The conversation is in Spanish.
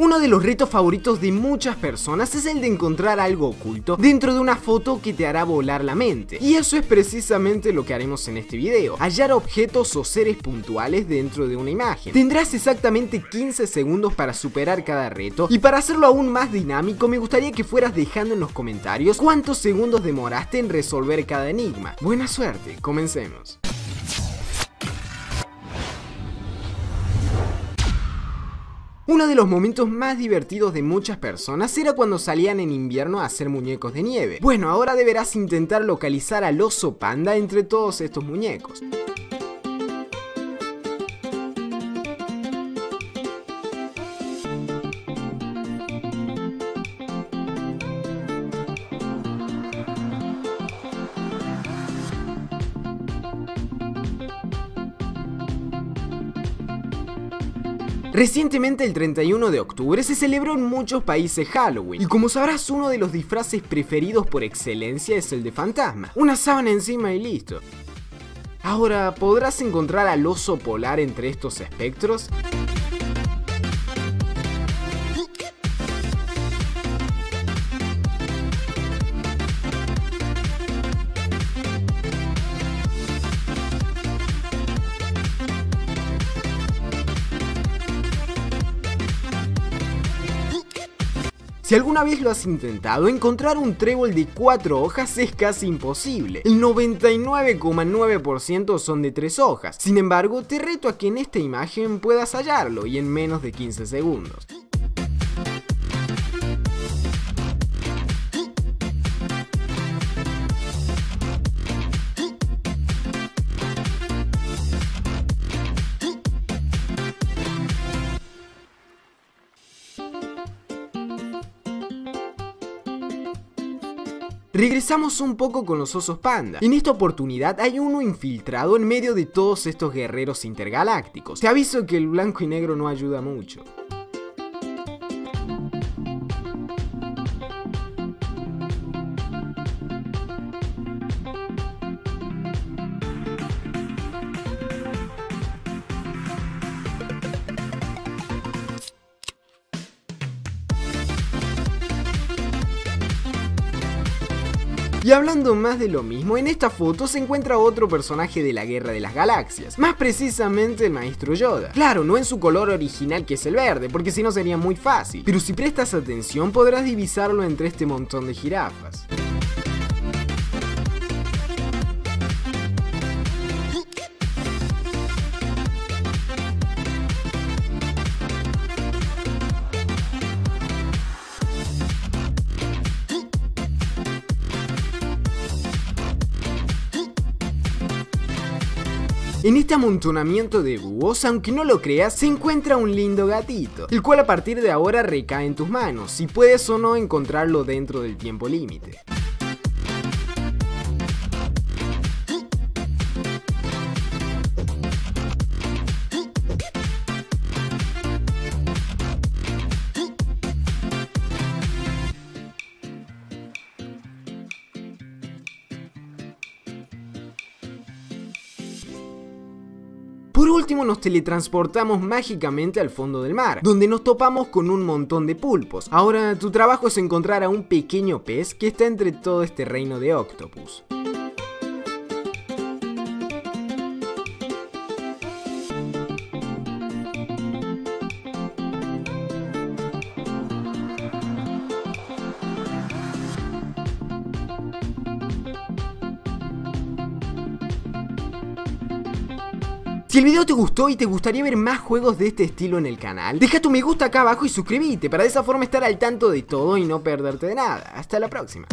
Uno de los retos favoritos de muchas personas es el de encontrar algo oculto dentro de una foto que te hará volar la mente. Y eso es precisamente lo que haremos en este video, hallar objetos o seres puntuales dentro de una imagen. Tendrás exactamente 15 segundos para superar cada reto y para hacerlo aún más dinámico me gustaría que fueras dejando en los comentarios cuántos segundos demoraste en resolver cada enigma. Buena suerte, comencemos. Uno de los momentos más divertidos de muchas personas era cuando salían en invierno a hacer muñecos de nieve. Bueno, ahora deberás intentar localizar al oso panda entre todos estos muñecos. Recientemente el 31 de octubre se celebró en muchos países Halloween y como sabrás uno de los disfraces preferidos por excelencia es el de fantasma, una sábana encima y listo. Ahora, ¿podrás encontrar al oso polar entre estos espectros? Si alguna vez lo has intentado, encontrar un trébol de 4 hojas es casi imposible. El 99,9% son de 3 hojas. Sin embargo, te reto a que en esta imagen puedas hallarlo y en menos de 15 segundos. Regresamos un poco con los osos panda. En esta oportunidad hay uno infiltrado en medio de todos estos guerreros intergalácticos. Te aviso que el blanco y negro no ayuda mucho. Y hablando más de lo mismo, en esta foto se encuentra otro personaje de la Guerra de las Galaxias, más precisamente el Maestro Yoda. Claro, no en su color original que es el verde, porque si no sería muy fácil, pero si prestas atención podrás divisarlo entre este montón de jirafas. En este amontonamiento de búhos, aunque no lo creas, se encuentra un lindo gatito, el cual a partir de ahora recae en tus manos, si puedes o no encontrarlo dentro del tiempo límite. Último nos teletransportamos mágicamente al fondo del mar, donde nos topamos con un montón de pulpos. Ahora tu trabajo es encontrar a un pequeño pez que está entre todo este reino de octopus. Si el video te gustó y te gustaría ver más juegos de este estilo en el canal, deja tu me gusta acá abajo y suscríbete para de esa forma estar al tanto de todo y no perderte de nada. Hasta la próxima.